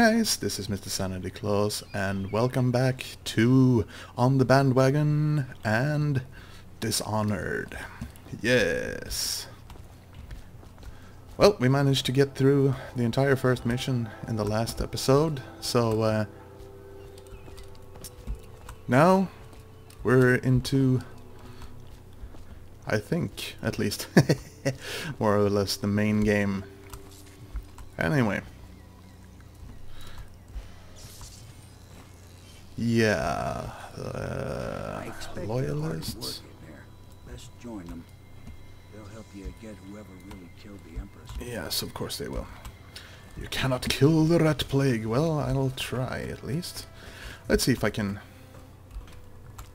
guys, this is Mr. Sanity Claus and welcome back to On the Bandwagon and Dishonored. Yes. Well, we managed to get through the entire first mission in the last episode, so uh, now we're into, I think, at least, more or less the main game. Anyway. Yeah, uh, I expect they're hard loyalists. Let's join them. They'll help you get whoever really killed the Empress. Yes, of course they will. You cannot kill the rat plague. Well, I'll try at least. Let's see if I can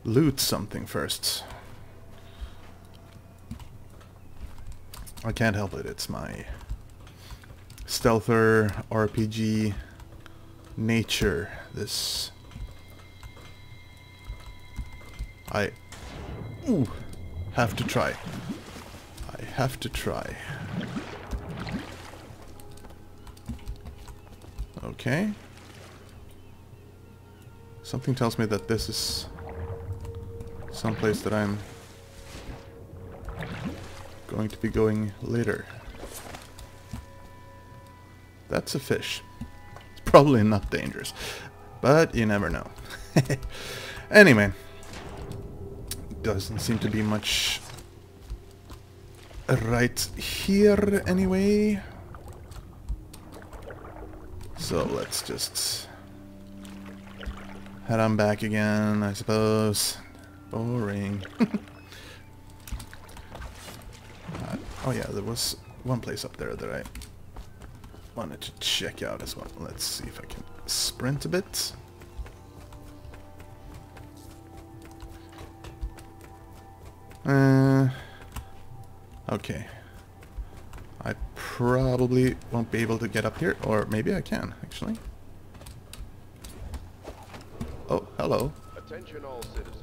loot something first. I can't help it. It's my stealther RPG nature. This I ooh, have to try. I have to try. Okay. Something tells me that this is someplace that I'm going to be going later. That's a fish. It's probably not dangerous, but you never know. anyway, doesn't seem to be much right here anyway. So let's just head on back again, I suppose. Boring. Uh, oh yeah, there was one place up there that I wanted to check out as well. Let's see if I can sprint a bit. Uh, okay. I probably won't be able to get up here, or maybe I can, actually. Oh, hello. Attention all citizens.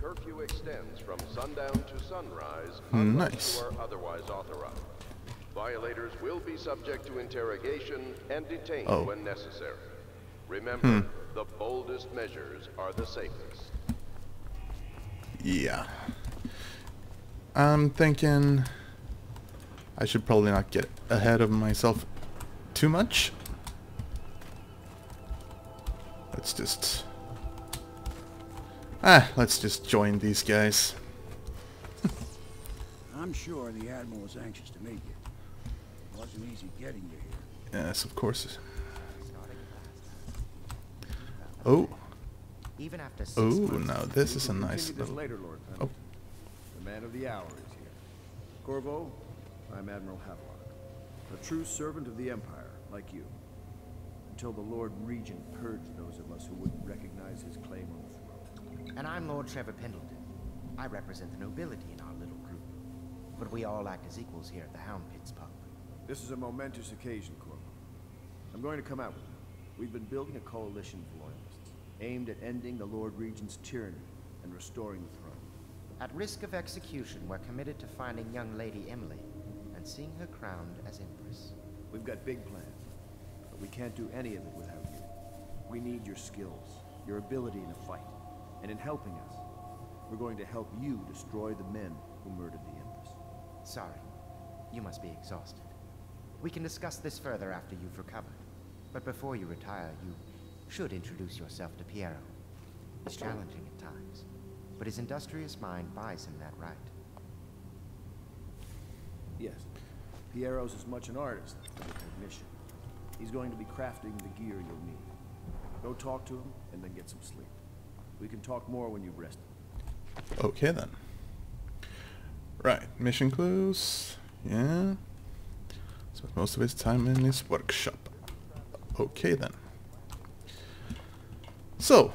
Curfew extends from sundown to sunrise Nice. you are otherwise authorized. Violators will be subject to interrogation and detained Oh. when necessary. Remember, the boldest measures are the safest. Yeah. I'm thinking I should probably not get ahead of myself too much. Let's just... Ah, let's just join these guys. I'm sure the Admiral was anxious to meet you. It wasn't easy getting you here. Yes, of course. Oh, Even after six oh, months, now this is a nice little... later, Lord Oh. Man of the hour is here. Corvo, I'm Admiral Havelock. A true servant of the Empire, like you. Until the Lord Regent purged those of us who wouldn't recognize his claim on the throne. And I'm Lord Treavor Pendleton. I represent the nobility in our little group. But we all act as equals here at the Hound Pits pub. This is a momentous occasion, Corvo. I'm going to come out with you. We've been building a coalition of loyalists, aimed at ending the Lord Regent's tyranny and restoring the throne. At risk of execution, we're committed to finding young Lady Emily and seeing her crowned as Empress. We've got big plans, but we can't do any of it without you. We need your skills, your ability in a fight, and in helping us, we're going to help you destroy the men who murdered the Empress. Sorry, you must be exhausted. We can discuss this further after you've recovered. But before you retire, you should introduce yourself to Piero. He's challenging at times, but his industrious mind buys him that right. Yes, Piero's as much an artist as a technician. He's going to be crafting the gear you'll need. Go talk to him, and then get some sleep. We can talk more when you've rested. Okay then. Right, mission clues. Yeah. Spent most of his time in his workshop. Okay then. So.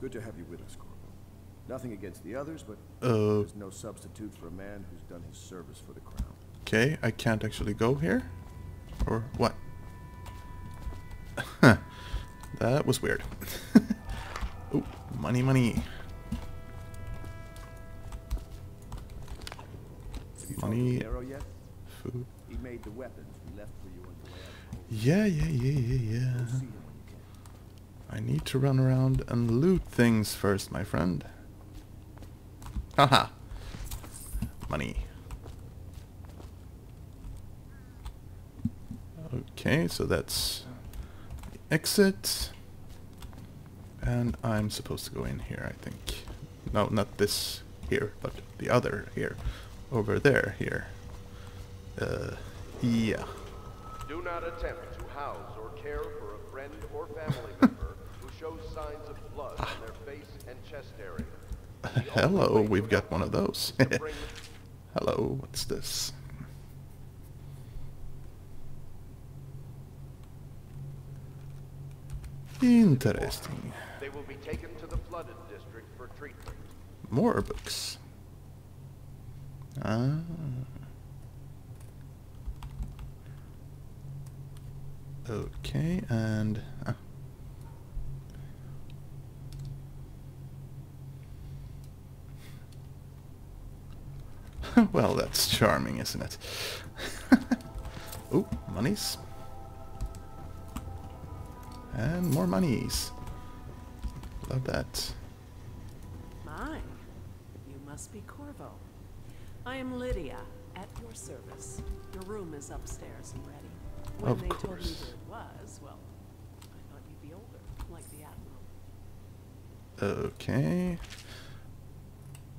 Good to have you with us, Corvo. Nothing against the others, but Uh, there's no substitute for a man who's done his service for the crown. okay, I can't actually go here? Or what? that was weird. Money, money. Have you talked Money. yet? Food. He made the weapons we left for you on the way out. of the Yeah, yeah, yeah, yeah, yeah. Go see him when you can. I need to run around and loot things first, my friend. Haha. Money. Okay, so that's the exit. And I'm supposed to go in here, I think. No, not this here, but the other here. Over there, here. Uh, yeah. Do not attempt to house or care for a friend or family member who shows signs of blood on their face and chest area. Hello, we've got one of those. is to bring Hello, what's this? Interesting. They will be taken to the flooded district for treatment. More books. Ah. Okay, and... ah. well, that's charming, isn't it? oh, monies. And more monies. Love that. My, you must be Corvo. I am Lydia, at your service. Your room is upstairs and ready. When Of they told me course. who it was, well, I thought you'd be older, like the Admiral. Okay.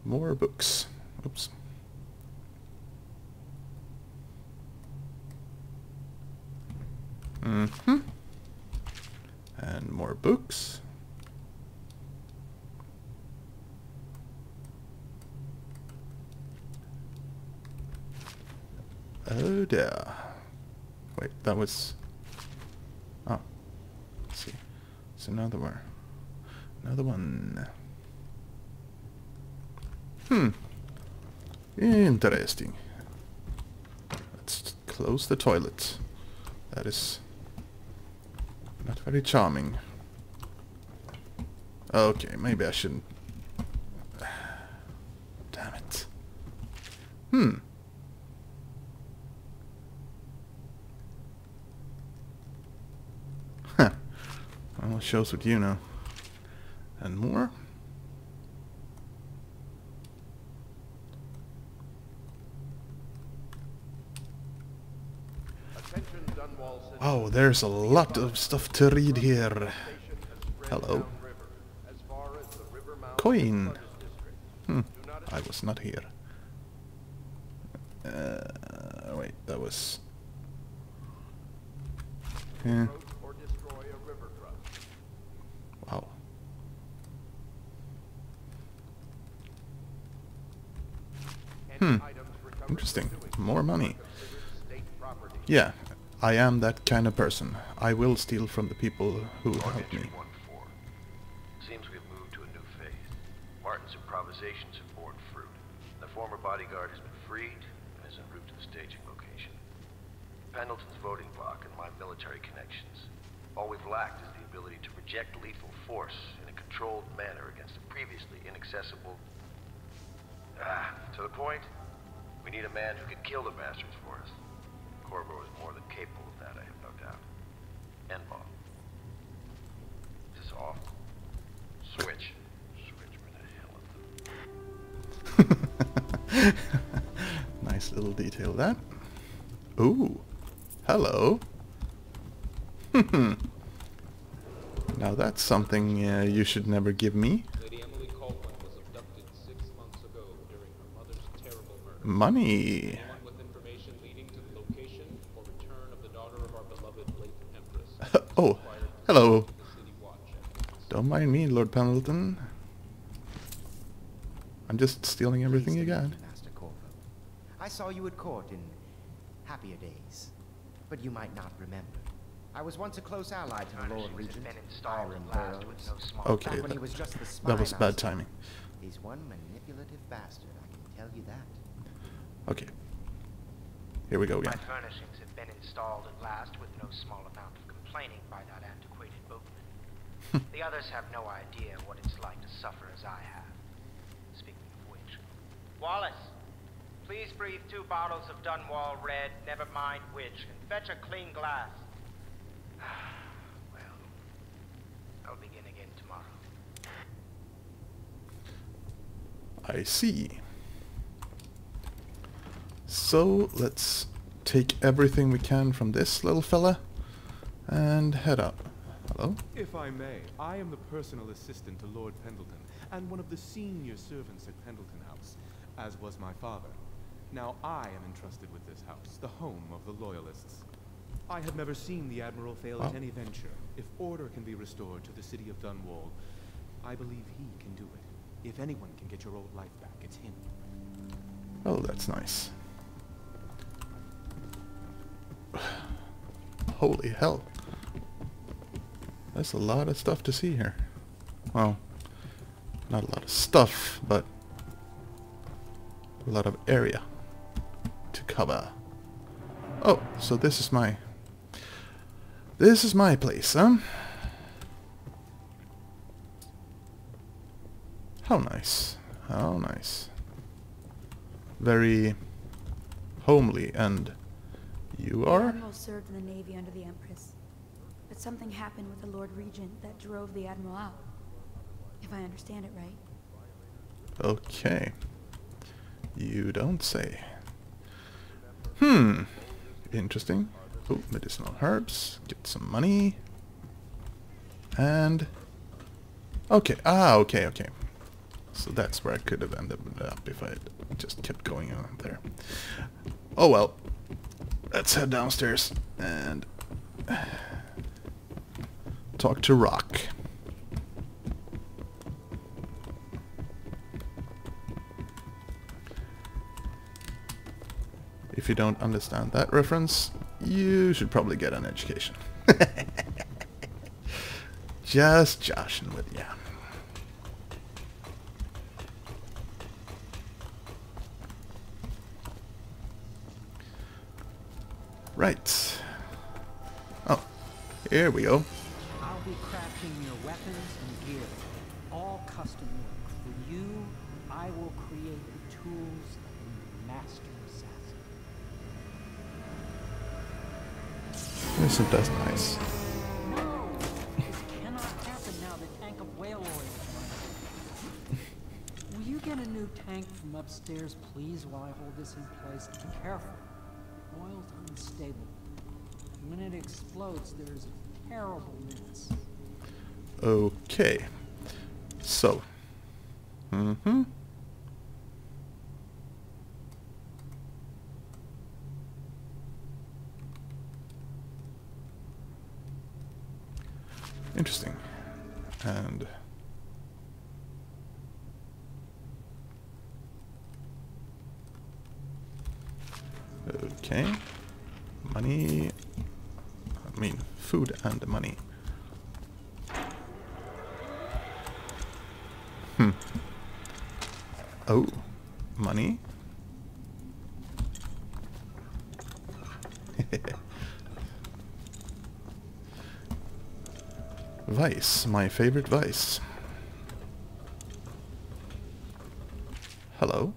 More books. Oops. Mm-hmm. And more books. Oh dear. Wait, that was... Oh. Let's see. It's another one. Another one. Hmm. Interesting. Let's close the toilet. That is not very charming. Okay, maybe I shouldn't. Damn it. Hmm. Huh. Well, it shows what you know. And more? Oh, there's a lot of stuff to read here. Hello. Coin. Hmm. I was not here. Uh, wait, that was... Yeah, wow. Hmm. Interesting. More money. Yeah, I am that kind of person. I will steal from the people who help me. 1-4. Seems we've moved to a new phase. Martin's improvisations have borne fruit. The former bodyguard has been freed and is en route to the staging location. Pendleton's voting block and my military connections. All we've lacked is the ability to project lethal force in a controlled manner against a previously inaccessible... Ah, to the point? We need a man who can kill the bastards for us. Corvo is more than capable of that, I have no doubt. Enball. Is this off? Switch. Switch where the hell is it? nice little detail that. Ooh, hello. now that's something uh, you should never give me. Lady Emily Kaldwin was abducted six months ago during her mother's terrible murder. Money. Anyone with information leading to the location or return of the daughter of our beloved late Empress oh, hello. the city watch at once. Don't mind me, Lord Pendleton. I'm just stealing everything you got. Master Corvo. I saw you at court in happier days, but you might not remember. I was once a close ally to the Lord Regent, Hiram Burrows. Okay, back when he that, was just the spy that was bad timing. He's one manipulative bastard, I can tell you that. Okay. Here we go My again. furnishings have been installed at last with no small amount of complaining the others have no idea what it's like to suffer as I have. Speaking of which, Wallace, please breathe two bottles of Dunwall Red, never mind which, and fetch a clean glass. well, I'll begin again tomorrow. I see. So let's take everything we can from this little fella and head up. Hello? If I may, I am the personal assistant to Lord Pendleton, and one of the senior servants at Pendleton House, as was my father. Now I am entrusted with this house, the home of the Loyalists. I have never seen the Admiral fail at Oh. any venture. If order can be restored to the city of Dunwall, I believe he can do it. If anyone can get your old life back, it's him. Oh, that's nice. Holy hell. That's a lot of stuff to see here. Well, not a lot of stuff, but a lot of area to cover. Oh, so this is my... This is my place, huh? How nice. How nice. Very homely and you are? The Navy under the Empress. But something happened with the Lord Regent that drove the Admiral out. If I understand it right. Okay. You don't say. Hmm. Interesting. Oh, medicinal herbs. Get some money. And... Okay. Ah, okay, okay. So that's where I could have ended up if I just kept going on there. Oh well. Let's head downstairs and talk to Rock. If you don't understand that reference, you should probably get an education. Just joshing with ya. Right. Oh, here we go. Oil is running. Will you get a new tank from upstairs, please, while I hold this in place? Be careful. Oil's unstable. When it explodes, there's a terrible mess. Okay. So. Mm-hmm. Interesting. And Okay. Money. I mean, food and money. Hmm. Oh, money. Vice, my favorite vice. Hello.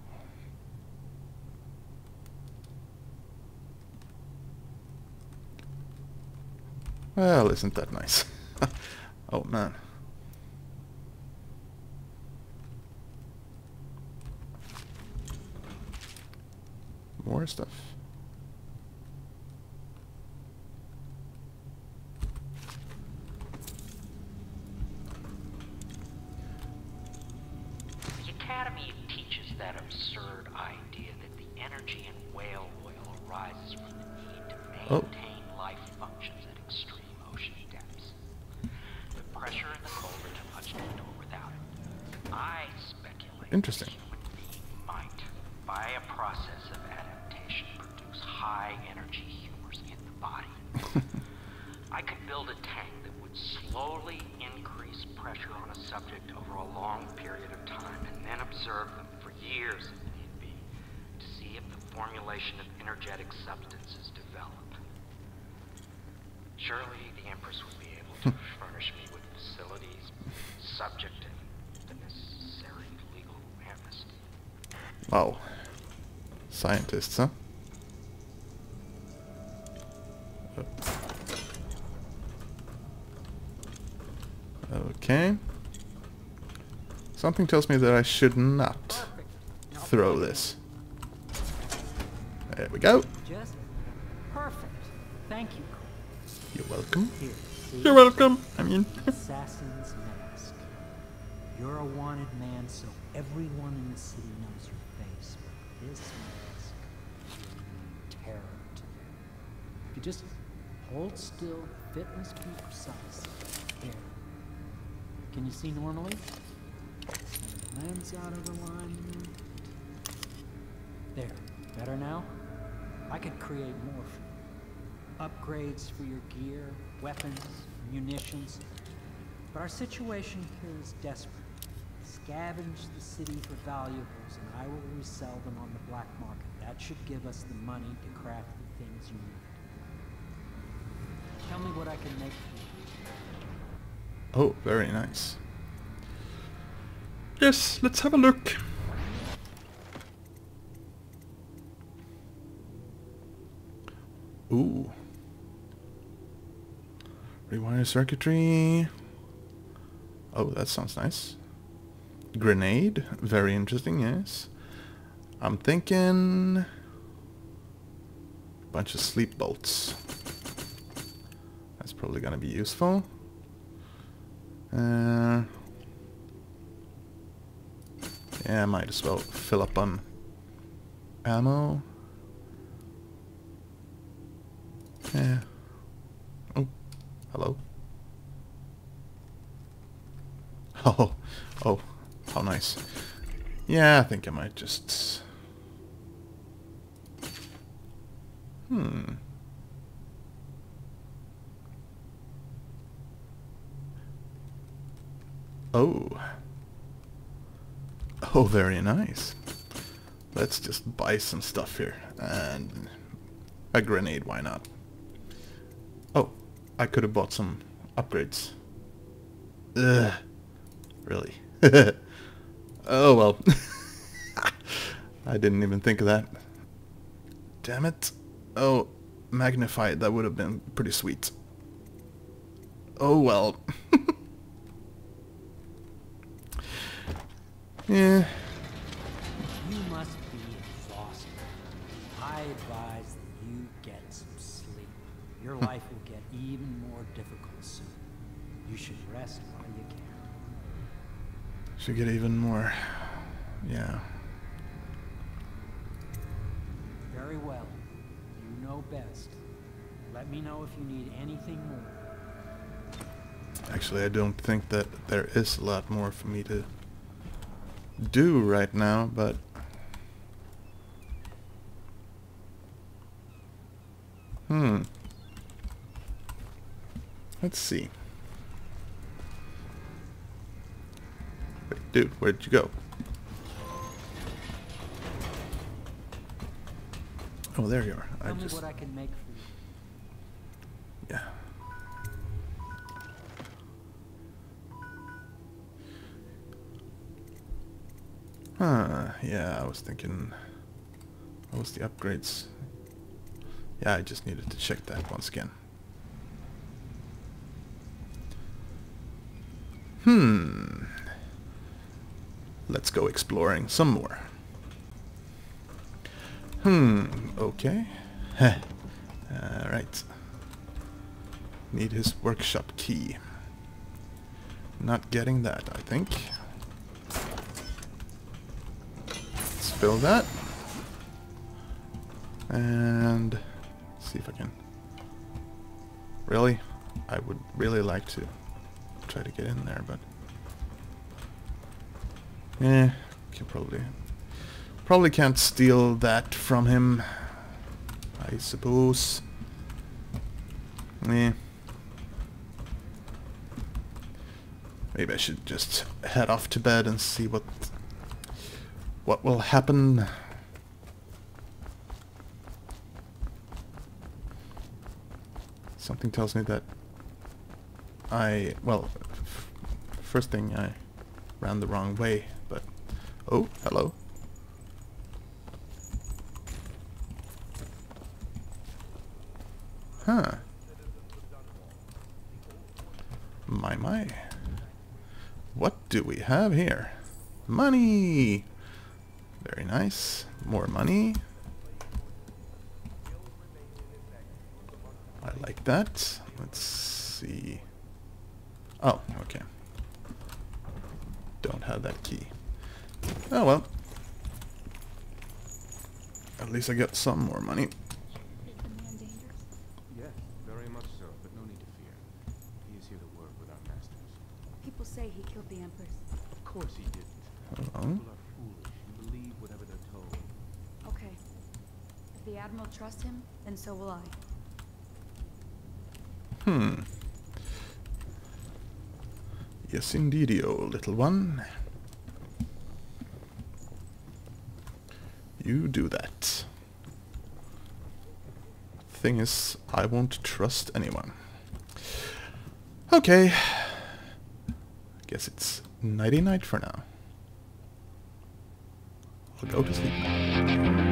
Well, isn't that nice? oh man. More stuff. Then observe them for years if need be to see if the formulation of energetic substances develop. Surely the Empress would be able to furnish me with facilities subject to the necessary legal amnesty. Wow. Scientists, huh? Okay. Something tells me that I should not throw this. There we go. Just perfect. Thank you. You're welcome. Here. You're welcome. I mean, Assassin's Mask. You're a wanted man, so everyone in the city knows your face. But this mask is terror to them. If you just hold still, fitness be precise. There. Can you see normally? Lens out of alignment. There. Better now? I could create more. Upgrades for your gear, weapons, munitions. But our situation here is desperate. Scavenge the city for valuables, and I will resell them on the black market. That should give us the money to craft the things you need. Tell me what I can make for you. oh, very nice. Yes, let's have a look. Ooh. Rewire circuitry. Oh, that sounds nice. Grenade. Very interesting, yes. I'm thinking... Bunch of sleep bolts. That's probably gonna be useful. Uh, yeah, I might as well fill up on ammo. Yeah. Oh, hello. Oh, oh, how nice. Yeah, I think I might just... Hmm. Oh. Oh, very nice. Let's just buy some stuff here. And a grenade, why not? Oh, I could have bought some upgrades. Ugh. Really? oh well. I didn't even think of that. Damn it. Oh, magnified. That would have been pretty sweet. Oh well. yeah. You must be exhausted. I advise that you get some sleep. Your life will get even more difficult soon. You should rest while you can. Should get even more. Yeah. Very well. You know best. Let me know if you need anything more. Actually, I don't think that there is a lot more for me to do right now, but... Hmm. Let's see. Wait, dude, where'd you go? Oh, there you are. I Tell just... I can make for you. Yeah. Huh, yeah, I was thinking... What was the upgrades? Yeah, I just needed to check that once again. Hmm. Let's go exploring some more. Hmm, okay. Alright. Need his workshop key. Not getting that, I think. Fill that. And see if I can... Really? I would really like to try to get in there, but... Eh, can probably... Probably can't steal that from him. I suppose. Eh. Maybe I should just head off to bed and see what what will happen. Something tells me that I, well, first thing I ran the wrong way, but... Oh, hello. Huh. My, my. What do we have here? Money! Very nice. More money. I like that. Let's see. Oh, okay. Don't have that key. Oh well. At least I got some more money. Yes, very much so, but no need to fear. He is here to work with our masters. People say he killed the Empress. Of course he didn't. Oh. People are foolish and believe whatever they're told. Okay. If the Admiral trusts him, then so will I. Hmm. Yes, indeedio, little one. You do that. Thing is, I won't trust anyone. Okay. Guess it's nighty night for now. I'll go to sleep.